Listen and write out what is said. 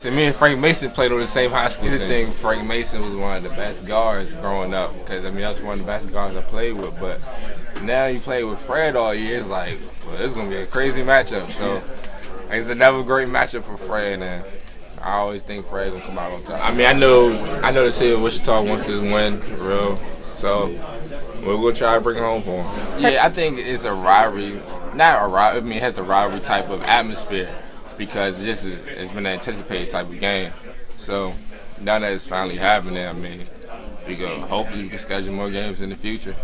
So me and Frank Mason played on the same high school. I think Frank Mason was one of the best guards growing up because I mean that's one of the best guards I played with. But now you play with Fred all year, it's like well, it's gonna be a crazy matchup. So it's another great matchup for Fred, and I always think Fred gonna come out on top. I mean I know I know the city of Wichita wants this win for real, so we're gonna try to bring it home for them. Yeah, I think it's a rivalry, not a rivalry. I mean it has a rivalry type of atmosphere because this is it's been an anticipated type of game. So now that it's finally happening, I mean, we go. Hopefully, we can schedule more games in the future.